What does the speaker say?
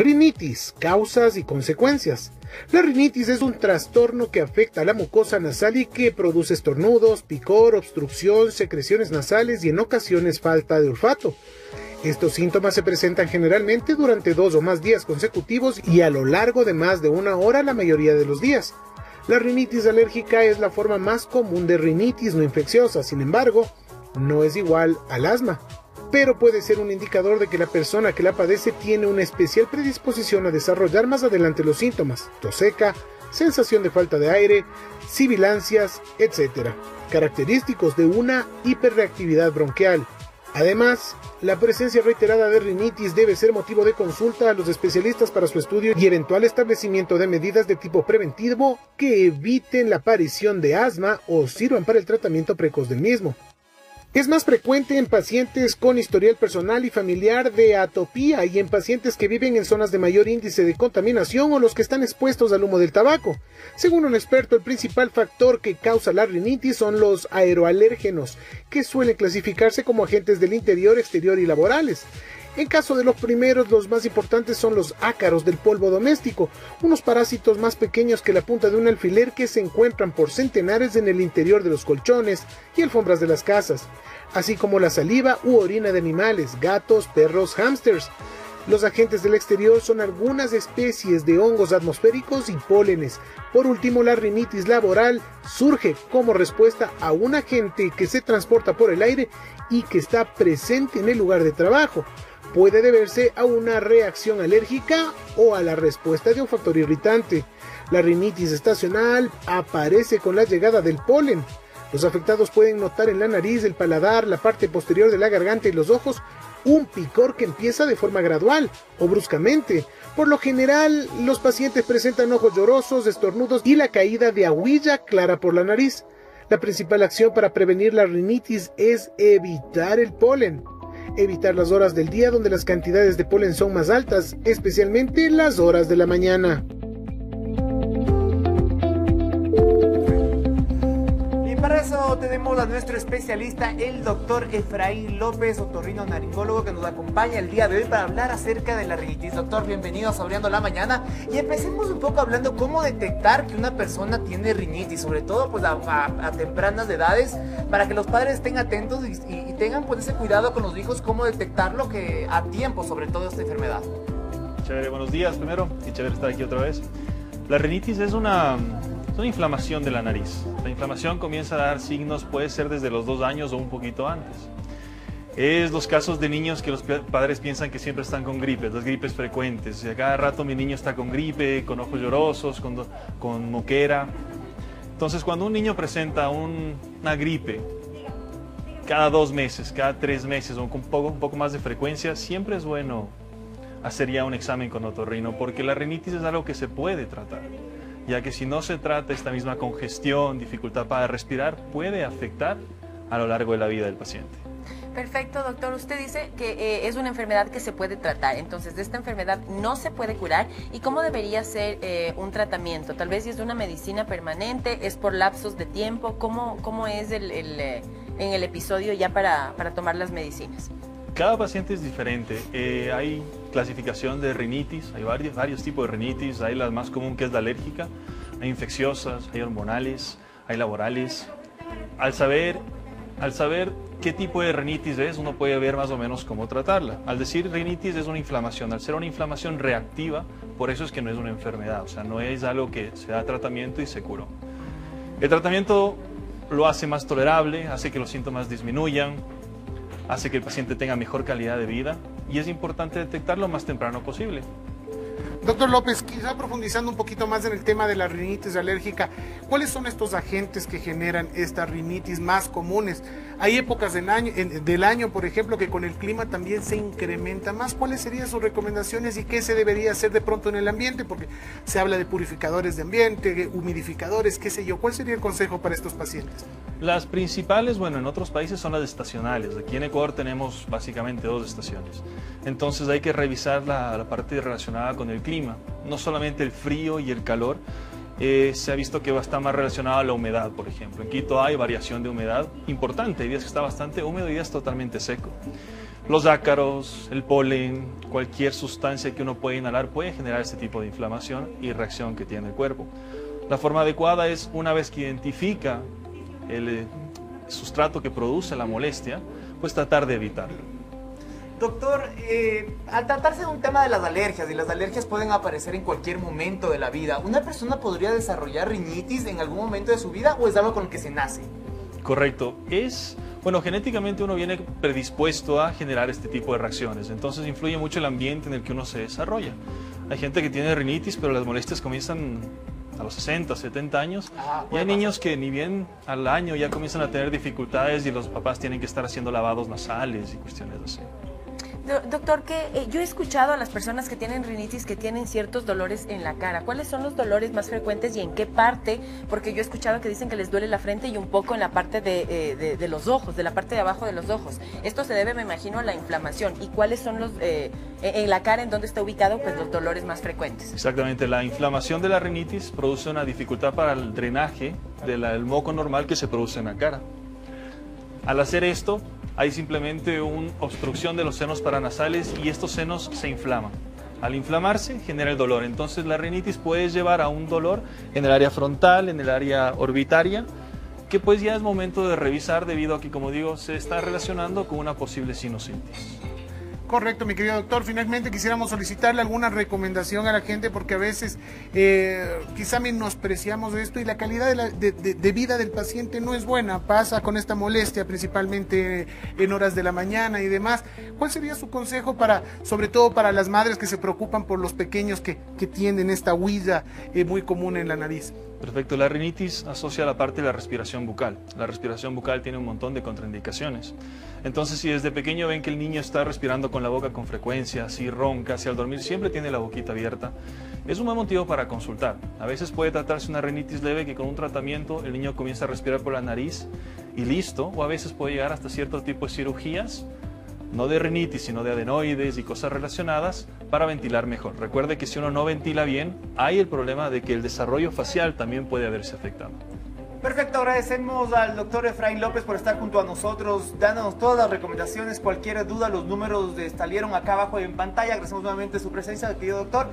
Rinitis, causas y consecuencias. La rinitis es un trastorno que afecta a la mucosa nasal y que produce estornudos, picor, obstrucción, secreciones nasales y en ocasiones falta de olfato. Estos síntomas se presentan generalmente durante dos o más días consecutivos y a lo largo de más de una hora la mayoría de los días. La rinitis alérgica es la forma más común de rinitis no infecciosa, sin embargo, no es igual al asma pero puede ser un indicador de que la persona que la padece tiene una especial predisposición a desarrollar más adelante los síntomas, tos seca, sensación de falta de aire, sibilancias, etc., característicos de una hiperreactividad bronquial. Además, la presencia reiterada de rinitis debe ser motivo de consulta a los especialistas para su estudio y eventual establecimiento de medidas de tipo preventivo que eviten la aparición de asma o sirvan para el tratamiento precoz del mismo. Es más frecuente en pacientes con historial personal y familiar de atopía y en pacientes que viven en zonas de mayor índice de contaminación o los que están expuestos al humo del tabaco. Según un experto, el principal factor que causa la rinitis son los aeroalérgenos, que suelen clasificarse como agentes del interior, exterior y laborales. En caso de los primeros, los más importantes son los ácaros del polvo doméstico, unos parásitos más pequeños que la punta de un alfiler que se encuentran por centenares en el interior de los colchones y alfombras de las casas, así como la saliva u orina de animales, gatos, perros, hámsters. Los agentes del exterior son algunas especies de hongos atmosféricos y pólenes. Por último, la rinitis laboral surge como respuesta a un agente que se transporta por el aire y que está presente en el lugar de trabajo puede deberse a una reacción alérgica o a la respuesta de un factor irritante. La rinitis estacional aparece con la llegada del polen. Los afectados pueden notar en la nariz, el paladar, la parte posterior de la garganta y los ojos un picor que empieza de forma gradual o bruscamente. Por lo general, los pacientes presentan ojos llorosos, estornudos y la caída de aguilla clara por la nariz. La principal acción para prevenir la rinitis es evitar el polen evitar las horas del día donde las cantidades de polen son más altas, especialmente las horas de la mañana. Eso tenemos a nuestro especialista, el doctor Efraín López, otorrino naringólogo, que nos acompaña el día de hoy para hablar acerca de la rinitis. Doctor, bienvenido a Saboreando la Mañana. Y empecemos un poco hablando cómo detectar que una persona tiene rinitis, sobre todo pues a, tempranas edades, para que los padres estén atentos y, tengan pues ese cuidado con los hijos, cómo detectarlo que a tiempo, sobre todo esta enfermedad. Chévere, buenos días primero y chévere estar aquí otra vez. La rinitis es una una inflamación de la nariz. La inflamación comienza a dar signos, puede ser desde los dos años o un poquito antes. Es los casos de niños que los padres piensan que siempre están con gripes, las gripes frecuentes. O cada rato mi niño está con gripe, con ojos llorosos, con, con moquera. Entonces, cuando un niño presenta una gripe cada dos meses, cada tres meses o con un poco, un poco más de frecuencia, siempre es bueno hacer ya un examen con otorrino, porque la rinitis es algo que se puede tratar ya que si no se trata esta misma congestión, dificultad para respirar, puede afectar a lo largo de la vida del paciente. Perfecto, doctor. Usted dice que eh, es una enfermedad que se puede tratar. Entonces, de esta enfermedad no se puede curar. ¿Y cómo debería ser eh, un tratamiento? Tal vez si es una medicina permanente, es por lapsos de tiempo. ¿Cómo, cómo es el, eh, en el episodio ya para, para tomar las medicinas? Cada paciente es diferente. Eh, hay clasificación de rinitis, hay varios, varios tipos de rinitis. Hay la más común que es la alérgica, hay infecciosas, hay hormonales, hay laborales. Al saber, al saber qué tipo de rinitis es, uno puede ver más o menos cómo tratarla. Al decir rinitis es una inflamación, al ser una inflamación reactiva, por eso es que no es una enfermedad, o sea, no es algo que se da tratamiento y se curó. El tratamiento lo hace más tolerable, hace que los síntomas disminuyan, hace que el paciente tenga mejor calidad de vida y es importante detectarlo lo más temprano posible. Doctor López, quizá profundizando un poquito más en el tema de la rinitis alérgica, ¿cuáles son estos agentes que generan esta rinitis más comunes? Hay épocas del año, del año, por ejemplo, que con el clima también se incrementa más. ¿Cuáles serían sus recomendaciones y qué se debería hacer de pronto en el ambiente? Porque se habla de purificadores de ambiente, humidificadores, qué sé yo. ¿Cuál sería el consejo para estos pacientes? Las principales, bueno, en otros países son las estacionales. Aquí en Ecuador tenemos básicamente dos estaciones. Entonces hay que revisar la, la parte relacionada con el clima, no solamente el frío y el calor, eh, se ha visto que va a estar más relacionado a la humedad, por ejemplo. En Quito hay variación de humedad importante, hay días que está bastante húmedo y días totalmente seco. Los ácaros, el polen, cualquier sustancia que uno puede inhalar puede generar este tipo de inflamación y reacción que tiene el cuerpo. La forma adecuada es una vez que identifica el eh, sustrato que produce la molestia, pues tratar de evitarlo. Doctor, eh, al tratarse de un tema de las alergias, y las alergias pueden aparecer en cualquier momento de la vida, ¿una persona podría desarrollar rinitis en algún momento de su vida o es algo con lo que se nace? Correcto, es, bueno, genéticamente uno viene predispuesto a generar este tipo de reacciones, entonces influye mucho el ambiente en el que uno se desarrolla. Hay gente que tiene rinitis, pero las molestias comienzan a los 60, 70 años. Ah, y hay niños que ni bien al año ya comienzan a tener dificultades y los papás tienen que estar haciendo lavados nasales y cuestiones así. Do- Doctor, que eh, yo he escuchado a las personas que tienen rinitis que tienen ciertos dolores en la cara. ¿Cuáles son los dolores más frecuentes y en qué parte? Porque yo he escuchado que dicen que les duele la frente y un poco en la parte de, eh, los ojos, de la parte de abajo de los ojos. Esto se debe, me imagino, a la inflamación. ¿Y cuáles son los, eh, en en la cara, en donde está ubicado, pues los dolores más frecuentes? Exactamente, la inflamación de la rinitis produce una dificultad para el drenaje del moco normal que se produce en la cara. Al hacer esto, hay simplemente una obstrucción de los senos paranasales y estos senos se inflaman. Al inflamarse genera el dolor, entonces la rinitis puede llevar a un dolor en el área frontal, en el área orbitaria, que pues ya es momento de revisar debido a que, como digo, se está relacionando con una posible sinusitis. Correcto, mi querido doctor. Finalmente quisiéramos solicitarle alguna recomendación a la gente porque a veces eh, quizá menospreciamos esto y la calidad de, la- de- de- de vida del paciente no es buena. Pasa con esta molestia principalmente en horas de la mañana y demás. ¿Cuál sería su consejo para, sobre todo para las madres que se preocupan por los pequeños que, que tienen esta huilla eh, muy común en la nariz? Perfecto, la rinitis asocia la parte de la respiración bucal. La respiración bucal tiene un montón de contraindicaciones. Entonces, si desde pequeño ven que el niño está respirando con la boca con frecuencia, si ronca, si al dormir siempre tiene la boquita abierta, es un buen motivo para consultar. A veces puede tratarse una rinitis leve que con un tratamiento el niño comienza a respirar por la nariz y listo, o a veces puede llegar hasta cierto tipo de cirugías no de rinitis, sino de adenoides y cosas relacionadas, para ventilar mejor. Recuerde que si uno no ventila bien, hay el problema de que el desarrollo facial también puede haberse afectado. Perfecto, agradecemos al doctor Efraín López por estar junto a nosotros, dándonos todas las recomendaciones, cualquier duda, los números de- salieron acá abajo en pantalla. Agradecemos nuevamente su presencia, querido doctor.